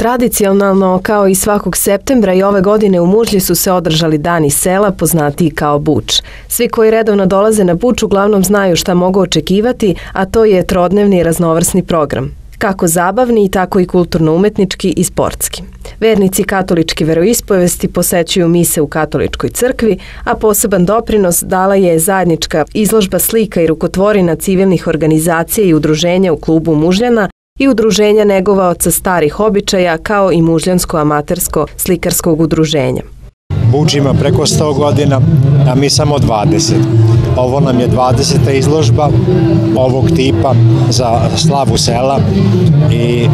Tradicionalno, kao i svakog septembra i ove godine u Mužlji su se održali dani sela, poznatiji kao Buč. Svi koji redovno dolaze na Buč uglavnom znaju šta mogu očekivati, a to je trodnevni raznovrsni program. Kako zabavni, tako i kulturno-umetnički i sportski. Vernici katoličke veroispovesti posećuju mise u katoličkoj crkvi, a poseban doprinos dala je zajednička izložba slika i rukotvorina civilnih organizacija i udruženja u klubu Mužljana i udruženja negovaoca starih običaja kao i mužljansko amatersko slikarskog udruženja. Buč ima preko 100 godina, a mi samo 20. Ovo nam je 20. izložba ovog tipa za slavu sela i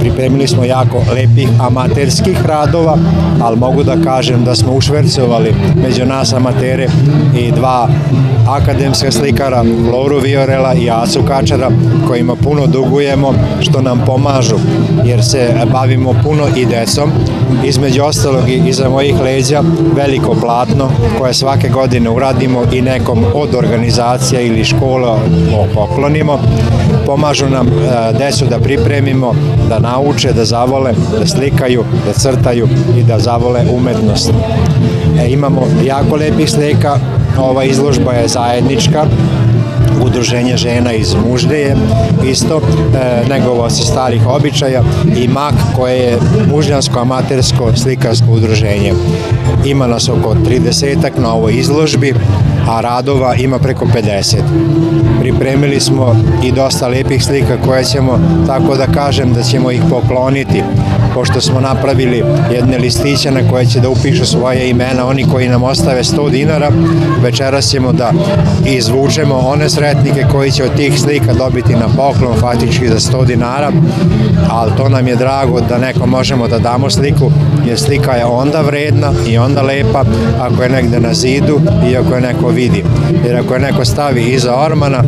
pripremili smo jako lepih amaterskih radova, ali mogu da kažem da smo ušvercovali među nas amatere i dva akademska slikara, Loru Viorela i Acu Kačara, kojima puno dugujemo, što nam pomažu, jer se bavimo puno i decom. Između ostalog i iza mojih leđa veliko platno koje svake godine uradimo i nekom od organizacija ili škola poklonimo. Pomažu nam e, decu da pripremimo, da nauče, da zavole, da slikaju, da crtaju i da zavole umetnost. E, imamo jako lepih slika, ova izložba je zajednička, udruženje žena iz Muždeje, isto e, negovoci starih običaja i MAK koje je mužljansko amatersko slikarsko udruženje. Ima nas oko 30 na ovoj izložbi, a radova ima preko 50. Pripremili smo i dosta lepih slika koje ćemo, tako da kažem, da ćemo ih pokloniti, pošto smo napravili jedne listiće na koje će da upišu svoje imena, oni koji nam ostave 100 dinara, večeras ćemo da izvučemo one sretnike koji će od tih slika dobiti na poklon, faktički za 100 dinara, ali to nam je drago da neko možemo da damo sliku, jer slika je onda vredna i onda lepa ako je negde na zidu i ako je neko vidi. Jer ako je neko stavi iza ormana,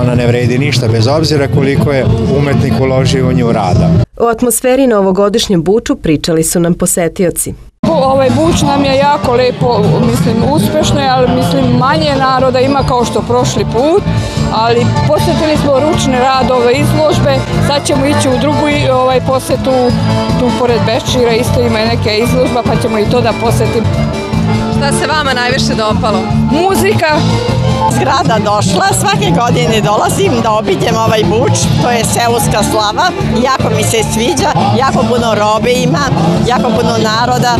ona ne vredi ništa, bez obzira koliko je umetnik uložio u nju rada. O atmosferi na ovogodišnjem buču pričali su nam posetioci. Ovaj buč nam je jako lepo, mislim, uspešno ali mislim manje naroda ima kao što prošli put, ali posetili smo ručne radove izložbe, sad ćemo ići u drugu ovaj, posetu, tu pored Bečira isto ima neke izložba, pa ćemo i to da posetimo. Šta se vama najviše dopalo? Muzika. Zgrada došla, svake godine dolazim da obiđem ovaj buč, to je seoska slava, jako mi se sviđa, jako puno robe ima, jako puno naroda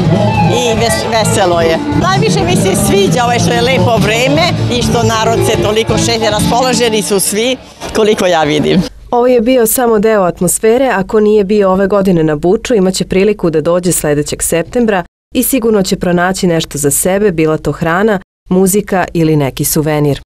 i veselo je. Najviše mi se sviđa ovaj što je lepo vreme i što narod se toliko šeće, raspoloženi su svi koliko ja vidim. Ovo je bio samo deo atmosfere, ako nije bio ove godine na Buču, imaće priliku da dođe sledećeg septembra i sigurno će pronaći nešto za sebe, bila to hrana, muzika ili neki suvenir.